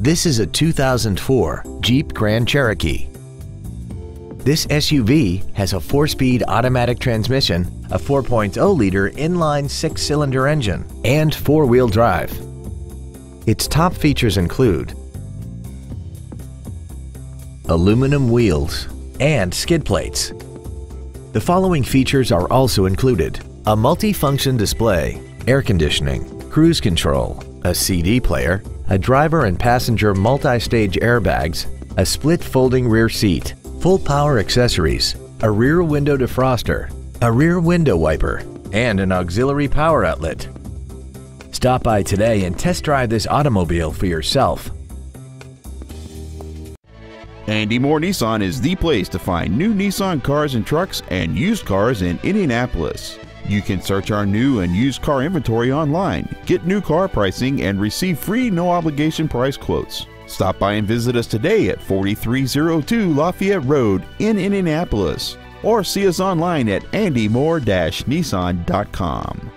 This is a 2004 Jeep Grand Cherokee. This SUV has a four-speed automatic transmission, a 4.0-liter inline six-cylinder engine, and four-wheel drive. Its top features include aluminum wheels and skid plates. The following features are also included. A multi-function display, air conditioning, cruise control, a CD player, a driver and passenger multi-stage airbags, a split folding rear seat, full power accessories, a rear window defroster, a rear window wiper, and an auxiliary power outlet. Stop by today and test drive this automobile for yourself. Andy Mohr Nissan is the place to find new Nissan cars and trucks and used cars in Indianapolis. You can search our new and used car inventory online, get new car pricing, and receive free no obligation price quotes. Stop by and visit us today at 4302 Lafayette Road in Indianapolis or see us online at andymohr-nissan.com.